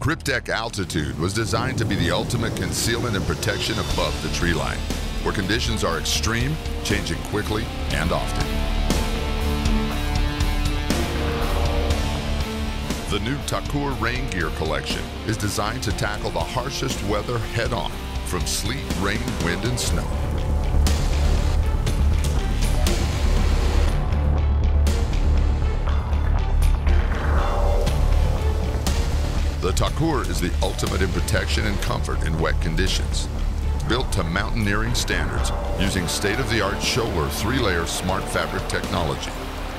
Kryptek Altitude was designed to be the ultimate concealment and protection above the tree line, where conditions are extreme, changing quickly and often. The new Takur rain gear collection is designed to tackle the harshest weather head on, from sleet, rain, wind, and snow. The Takur is the ultimate in protection and comfort in wet conditions. Built to mountaineering standards using state-of-the-art Schoeller three-layer smart fabric technology,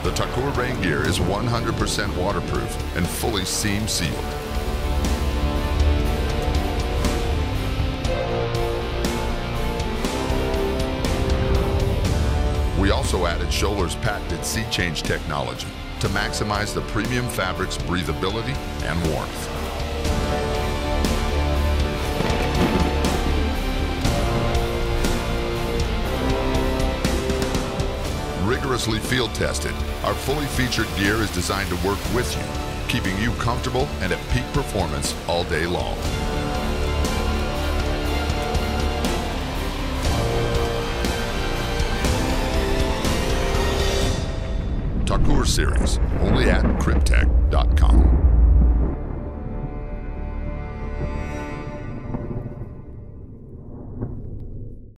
the Takur rain gear is 100% waterproof and fully seam sealed. We also added Schoeller's patented c_change technology to maximize the premium fabric's breathability and warmth. Rigorously field tested, our fully featured gear is designed to work with you, keeping you comfortable and at peak performance all day long. Takur series, only at Kryptek.com.